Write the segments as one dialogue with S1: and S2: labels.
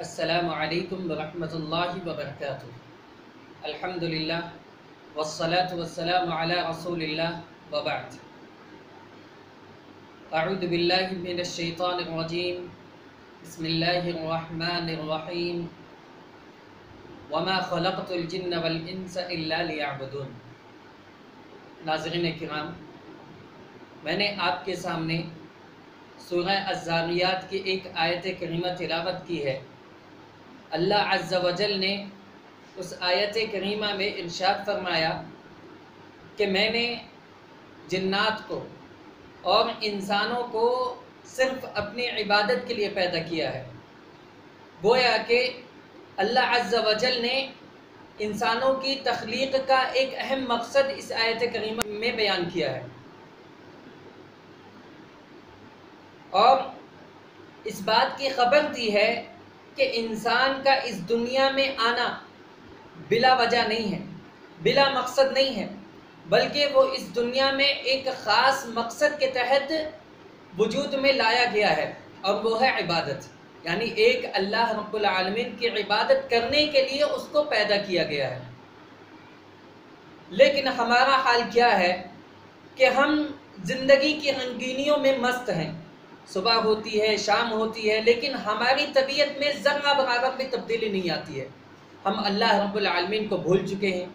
S1: السلام علیکم ورحمۃ اللہ وبرکاتہ۔ الحمد للہ والصلاة والسلام علی رسول اللہ وبعد۔ اعوذ باللہ من الشیطان الرجیم۔ بسم اللہ الرحمن الرحیم۔ وما خلقت الجن والانس الا لیعبدون۔ ناظرین کرام، میں نے آپ کے سامنے سورہ الزاریات کی ایک آیت کریمہ تلاوت کی ہے۔ اللہ عز و جل نے اس آیت کریمہ میں ارشاد فرمایا کہ میں نے جنات کو اور انسانوں کو صرف اپنی عبادت کے لیے پیدا کیا ہے۔ گویا کہ اللہ عز و جل نے انسانوں کی تخلیق کا ایک اہم مقصد اس آیت کریمہ میں بیان کیا ہے۔ اور اس بات کی خبر دی ہے کہ انسان کا اس دنیا میں آنا بلا وجہ نہیں ہے، بلا مقصد نہیں ہے، بلکہ وہ اس دنیا میں ایک خاص مقصد کے تحت وجود میں لایا گیا ہے، اور وہ ہے عبادت۔ یعنی ایک اللہ رب العالمین کی عبادت کرنے کے لیے اس کو پیدا کیا گیا ہے۔ لیکن ہمارا حال کیا ہے کہ ہم زندگی کی رنگینیوں میں مست ہیں۔ صبح ہوتی ہے، شام ہوتی ہے، لیکن ہماری طبیعت میں ذرہ برابر بھی تبدیلی نہیں آتی ہے۔ ہم اللہ رب العالمین کو بھول چکے ہیں۔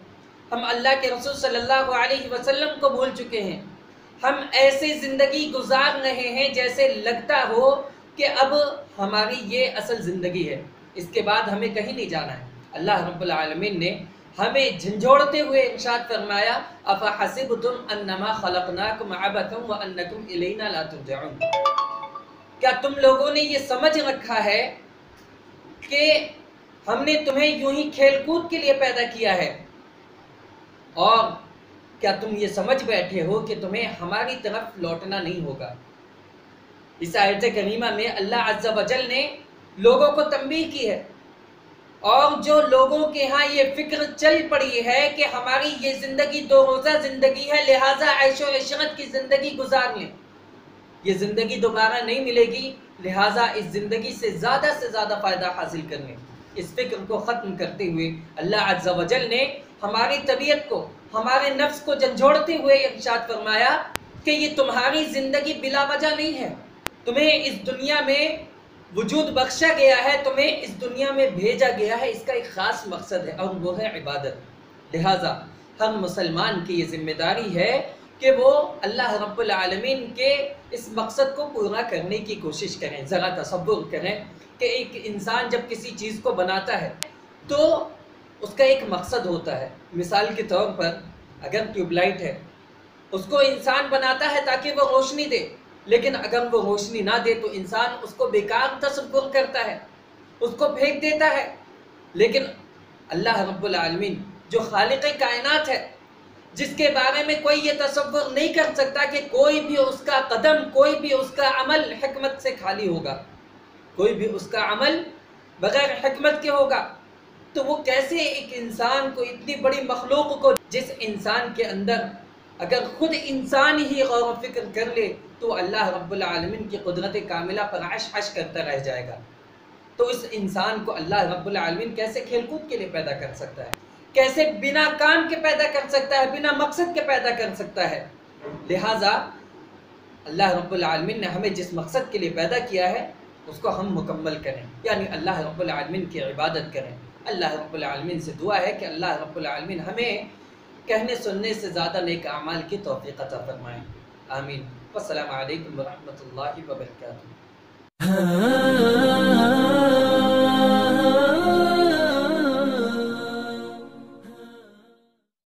S1: ہم اللہ کے رسول صلی اللہ علیہ وسلم کو بھول چکے ہیں۔ ہم ایسے زندگی گزار رہے ہیں جیسے لگتا ہو کہ اب ہماری یہ اصل زندگی ہے۔ اس کے بعد ہمیں کہیں نہیں جانا ہے۔ اللہ رب العالمین نے ہمیں جھنجھوڑتے ہوئے ارشاد فرمایا، افحسبتم انما خلقناکم عبثا وانکم الینا لا ترجعون کیا تم لوگوں نے یہ سمجھ رکھا ہے کہ ہم نے تمہیں یوں ہی کھیل کود کے لیے پیدا کیا ہے؟ اور کیا تم یہ سمجھ بیٹھے ہو کہ تمہیں ہماری طرف لوٹنا نہیں ہوگا؟ اس آیت کریمہ میں اللہ عز و جل نے لوگوں کو تنبیہ کی ہے اور جو لوگوں کے ہاں یہ فکر چل پڑی ہے کہ ہماری یہ زندگی دو روزہ زندگی ہے، لہٰذا عیش و عشرت کی زندگی گزار لیں۔ یہ زندگی دوبارہ نہیں ملے گی، لہٰذا اس زندگی سے زیادہ سے زیادہ فائدہ حاصل کرنے۔ اس فکر کو ختم کرتے ہوئے اللہ عز و جل نے ہماری طبیعت کو، ہمارے نفس کو جھنجھوڑتے ہوئے ارشاد فرمایا کہ یہ تمہاری زندگی بلا وجہ نہیں ہے۔ تمہیں اس دنیا میں وجود بخشا گیا ہے، تمہیں اس دنیا میں بھیجا گیا ہے، اس کا ایک خاص مقصد ہے، اور وہ ہے عبادت۔ لہٰذا ہر مسلمان کی یہ ذمہ داری ہے کہ وہ اللہ رب العالمین کے اس مقصد کو پورا کرنے کی کوشش کریں، ذرا تصور کریں کہ ایک انسان جب کسی چیز کو بناتا ہے تو اس کا ایک مقصد ہوتا ہے۔ مثال کے طور پر اگر ٹیوب لائٹ ہے، اس کو انسان بناتا ہے تاکہ وہ روشنی دے، لیکن اگر وہ روشنی نہ دے تو انسان اس کو بیکار تصور کرتا ہے، اس کو پھینک دیتا ہے۔ لیکن اللہ رب العالمین جو خالق کائنات ہے جس کے بارے میں کوئی یہ تصور نہیں کر سکتا کہ کوئی بھی اس کا قدم، کوئی بھی اس کا عمل حکمت سے خالی ہوگا۔ کوئی بھی اس کا عمل بغیر حکمت کے ہوگا۔ تو وہ کیسے ایک انسان کو، اتنی بڑی مخلوق کو، جس انسان کے اندر اگر خود انسان ہی غور و فکر کر لے، تو اللہ رب العالمین کی قدرت کاملہ پر عش عش کرتا رہ جائے گا۔ تو اس انسان کو اللہ رب العالمین کیسے کھیل کود کے لیے پیدا کر سکتا ہے؟ کیسے بنا کام کے پیدا کر سکتا ہے، بنا مقصد کے پیدا کر سکتا ہے۔ لہٰذا اللہ رب العالمین نے ہمیں جس مقصد کے لیے پیدا کیا ہے، اس کو ہم مکمل کریں۔ یعنی اللہ رب العالمین کی عبادت کریں۔ اللہ رب العالمین سے دعا ہے کہ اللہ رب العالمین ہمیں کہنے، سننے سے زیادہ نیک اعمال کی توفیق عطا فرمائیں آمین۔ السلام علیکم ورحمۃ اللہ وبرکاتہ۔ ہاں۔